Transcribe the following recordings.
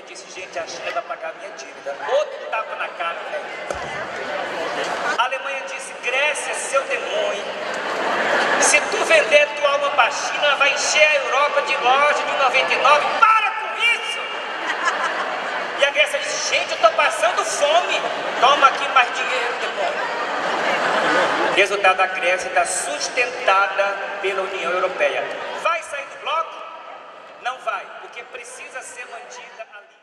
e disse, gente, a China vai pagar minha dívida. Outro tapa na cara. A Alemanha disse, Grécia, seu demônio. Se tu vender tua alma para China, vai encher a Europa de loja de 99. Para com isso! E a Grécia disse, gente, eu estou passando fome. Toma aqui mais dinheiro, demônio. Resultado, a Grécia está sustentada pela União Europeia. Vai sair do bloco? Não vai, porque precisa ser mantida ali.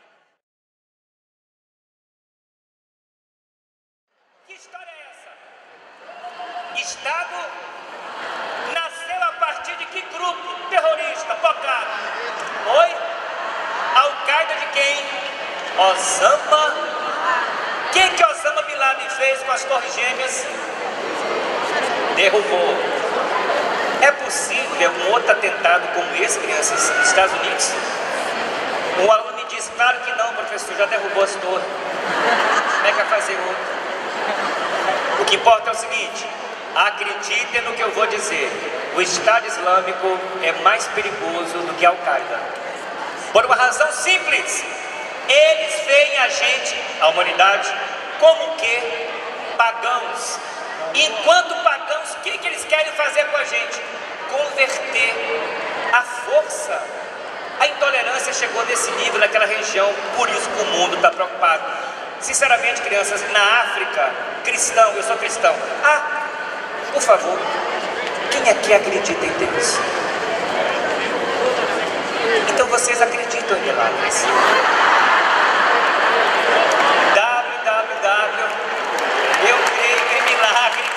Que história é essa? Estado nasceu a partir de que grupo terrorista? Bocado. Oi? Al-Qaeda de quem? Osama. Quem que Osama Bin Laden fez com as torres gêmeas? Derrubou. É possível um outro atentado como esse, crianças, nos Estados Unidos? Um aluno me disse, claro que não, professor, já derrubou as torres. Como é que vai fazer outro? O que importa é o seguinte, acreditem no que eu vou dizer. O Estado Islâmico é mais perigoso do que a Al-Qaeda. Por uma razão simples. Eles veem a gente, a humanidade, como que? Pagãos. Enquanto pagãos, o que, que eles querem fazer com a gente? Converter a força. A intolerância chegou nesse nível naquela região, por isso que o mundo está preocupado. Sinceramente, crianças, na África, cristão, eu sou cristão. Ah, por favor, quem aqui acredita em Deus? Então vocês acreditam em milagres. www, eu creio em milagres.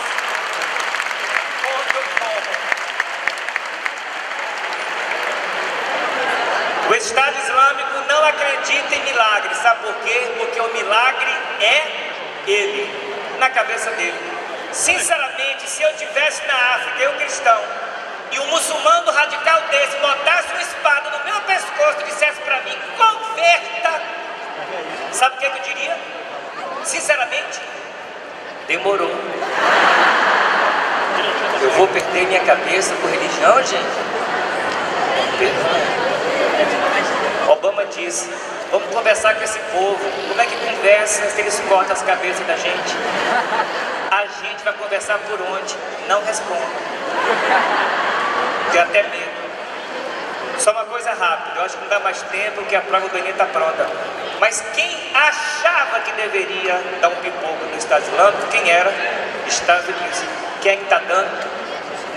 O Estado Islâmico não acredita em milagres, sabe por quê? Porque o milagre é ele, na cabeça dele. Sinceramente, se eu tivesse na África, eu cristão, e um muçulmano radical desse botasse uma espada no meu pescoço e dissesse para mim, converta, sabe o que, é que eu diria? Sinceramente, demorou. Eu vou perder minha cabeça por religião, gente? Vamos conversar com esse povo. Como é que conversa se eles cortam as cabeças da gente? A gente vai conversar por onde? Não responda. Tenho até medo. Só uma coisa rápida, eu acho que não dá mais tempo que a prova do Enem está pronta. Mas quem achava que deveria dar um pipoco no Estado Islâmico, quem era? Estados Unidos. Quem é que está dando?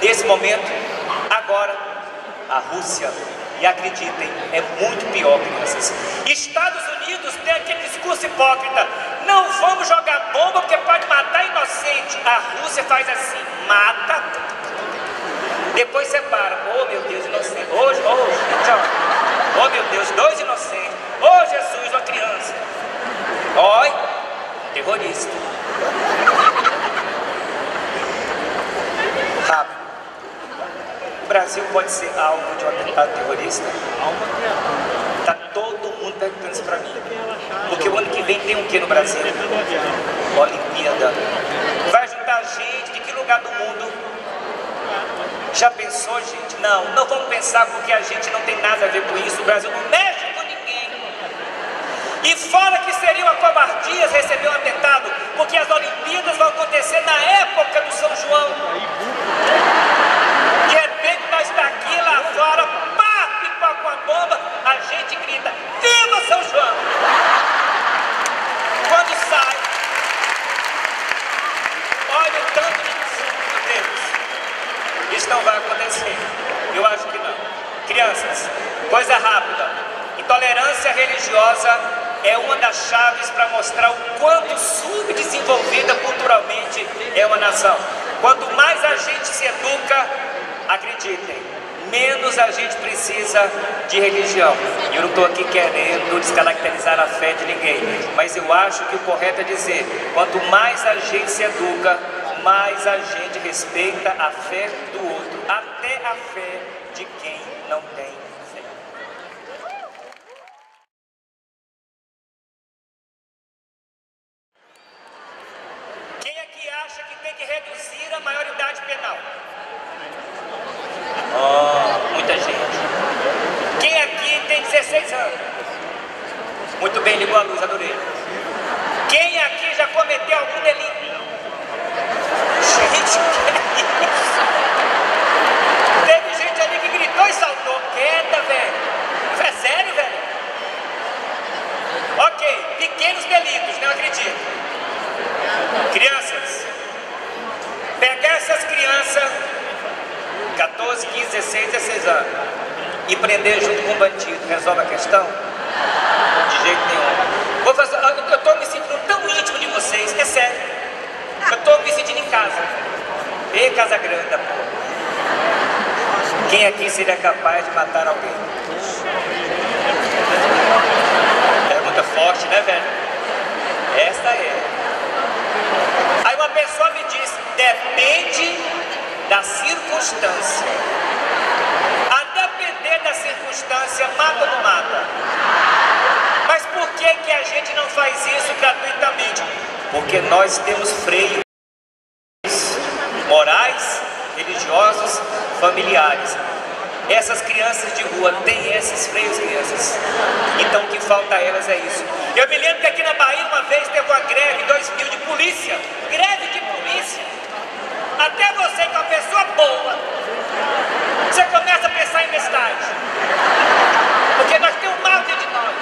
Nesse momento, agora, a Rússia. E acreditem, é muito pior, crianças. Estados Unidos tem aquele discurso hipócrita: não vamos jogar bomba porque pode matar inocente. A Rússia faz assim: mata, depois separa. Oh meu Deus, inocente. Hoje, hoje, tchau. Oh meu Deus, dois inocentes. Oh Jesus, uma criança. Oi, terrorista. Rápido. O Brasil pode ser alvo de um atentado terrorista? Está todo mundo perguntando isso para mim. Porque o ano que vem tem o que no Brasil? Olimpíada. Vai juntar gente de que lugar do mundo? Já pensou, gente? Não, não vamos pensar porque a gente não tem nada a ver com isso. O Brasil não mexe com ninguém. E fora que seria uma covardia receber um atentado, porque as Olimpíadas vão acontecer na época do São João. De repente nós está aqui lá fora, pá, pipoca uma bomba, a gente grita, viva São João! Quando sai, olha o tanto de discípulos deles. Isso não vai acontecer. Eu acho que não. Crianças, coisa rápida. Intolerância religiosa é uma das chaves para mostrar o quanto subdesenvolvida culturalmente é uma nação. Quanto mais a gente se educa, acreditem, menos a gente precisa de religião. Eu não estou aqui querendo descaracterizar a fé de ninguém, mas eu acho que o correto é dizer: quanto mais a gente se educa, mais a gente respeita a fé do outro, até a fé de quem não tem fé. Quem aqui acha que tem que reduzir a maioridade penal? Oh, muita gente. Quem aqui tem 16 anos? Muito bem, ligou a luz, adorei. Quem aqui já cometeu algum delito? Gente, que é isso? Teve gente ali que gritou e saltou. Quieta, velho. Isso é sério, velho? Ok, pequenos delitos, não acredito. Crianças, pegar essas crianças, 14, 15, 16, 16 anos, e prender junto com o bandido, resolve a questão? De jeito nenhum. Vou fazer, eu estou me sentindo tão íntimo de vocês, é sério. Eu estou me sentindo em casa. Ei, casa grande, pô. Quem aqui seria capaz de matar alguém? Pergunta forte, né, velho? Esta é. Aí uma pessoa me disse, depende da circunstância. Da circunstância, mata ou não mata? Mas por que, que a gente não faz isso gratuitamente? Porque nós temos freios morais, religiosos, familiares. Essas crianças de rua têm esses freios, crianças. Então o que falta a elas é isso. Eu me lembro que aqui na Bahia uma vez teve uma greve 2000 de polícia. Greve de polícia. Até você que é uma pessoa boa, você começa a pensar em bestagem. Porque nós temos mal dentro de nós.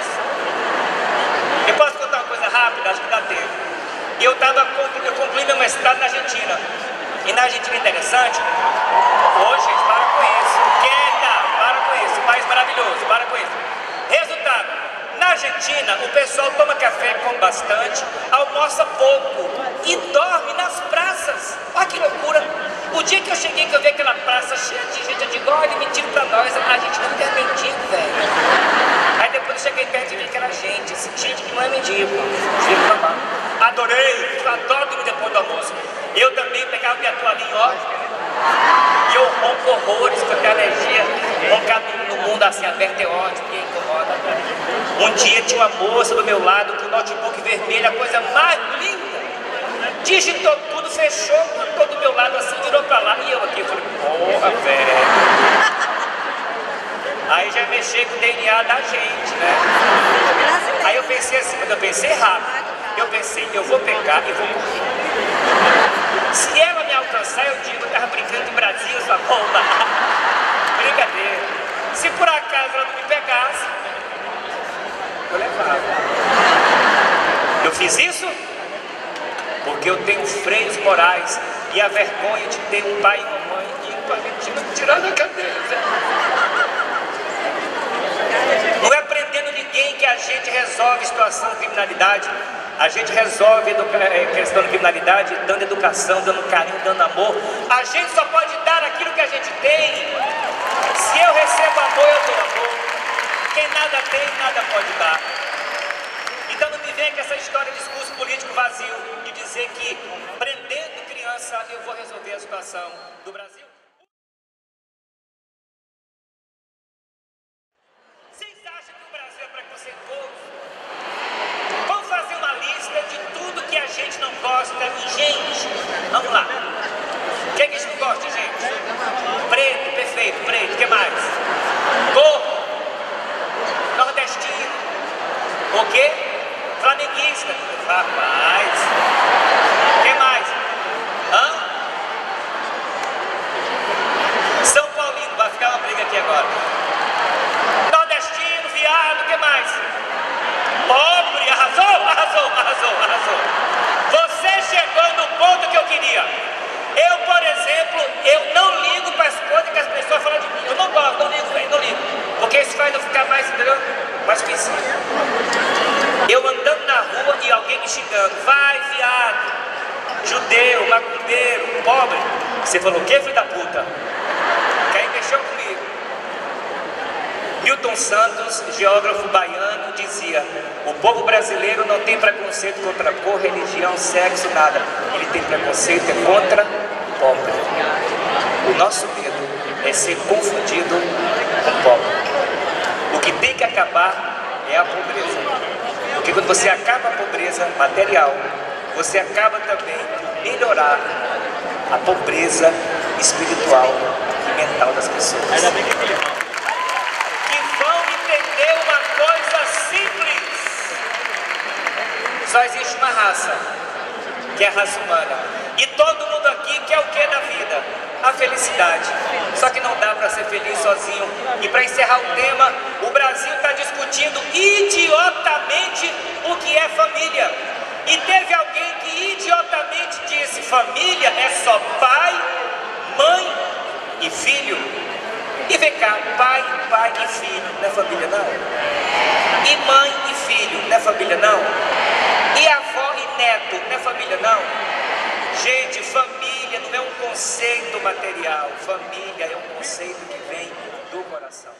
Eu posso contar uma coisa rápida? Acho que dá tempo. Eu, tava, eu concluí meu mestrado na Argentina. E na Argentina é interessante. Hoje, gente, para com isso. Quieta, para com isso. País maravilhoso, para com isso. Resultado: na Argentina, o pessoal toma café, come bastante, almoça pouco e dorme nas praças. Olha que loucura. O dia que eu cheguei, que eu vi aquela praça cheia de gente, eu digo: olha, mentira pra nós, a gente não tem mendigo, velho. Aí depois eu cheguei perto e vi que era gente, gente que não é mendigo. Adorei, eu adoro dormir depois do almoço. Eu também pegava minha toalhinha, ó. E eu ronco horrores com aquela alergia. Roncar no mundo assim, aberto é ótimo, que incomoda. Um dia tinha uma moça do meu lado com o notebook vermelho, a coisa mais linda. Digitou tudo, fechou, botou do meu lado assim, virou pra lá. E eu aqui, falei, porra, velho. Aí já mexei com o DNA da gente, né? Aí eu pensei assim, mas eu pensei rápido. Eu pensei, eu vou pegar e vou morrer. Se ela me alcançar, eu digo, eu estava brincando em Brasil, sua bomba. Brincadeira. Se por acaso ela não me pegasse, eu levava. Eu fiz isso porque eu tenho freios morais e a vergonha de ter um pai e uma mãe ímpar me tirar da cabeça. Não é prendendo ninguém que a gente resolve situação de criminalidade. A gente resolve a questão da criminalidade dando educação, dando carinho, dando amor. A gente só pode dar aquilo que a gente tem. Se eu recebo amor, eu dou amor. Quem nada tem, nada pode dar. Então não me vem com essa história de discurso político vazio de dizer que prendendo criança eu vou resolver a situação do Brasil. Vocês acham que o Brasil é preconceituoso? Vamos fazer uma lista de tudo que a gente não gosta em gente. Vamos lá. O que, que a gente gosta, gente? Preto, perfeito, preto. O que mais? Gordo. Nordestino. O quê? Flamenguista. Rapaz. O que mais? Hã? São Paulino. Vai ficar uma briga aqui agora. Nordestino, viado, o que mais? Pobre, arrasou, arrasou, arrasou, arrasou. Você chegou no ponto que eu queria. Eu, por exemplo, eu não ligo para as coisas que as pessoas falam de mim. Eu não gosto, não ligo, velho, não ligo. Porque isso faz eu ficar mais, entendeu? Mais conhecido. Eu andando na rua e alguém me xingando. Vai, viado, judeu, macumbeiro, pobre. Você falou o quê, filho da puta? Que aí mexeu comigo. Milton Santos, geógrafo baiano, dizia: o povo brasileiro não tem preconceito contra cor, religião, sexo, nada. Ele tem preconceito é contra o pobre. O nosso medo é ser confundido com pobre. O que tem que acabar é a pobreza. Porque quando você acaba a pobreza material, você acaba também melhorar a pobreza espiritual e mental das pessoas que vão entender uma coisa simples. Só existe uma raça, que é a raça humana. E todo mundo aqui quer o que da vida? A felicidade. Só que não dá para ser feliz sozinho. E para encerrar o tema, o Brasil está discutindo idiotamente o que é família. E teve alguém que idiotamente disse: família é só pai, mãe e filho. E vem cá, pai, pai e filho, não é família não? E mãe e filho, não é família não? E avó e neto, não é família não? Gente, família não é um conceito material, família é um conceito que vem do coração.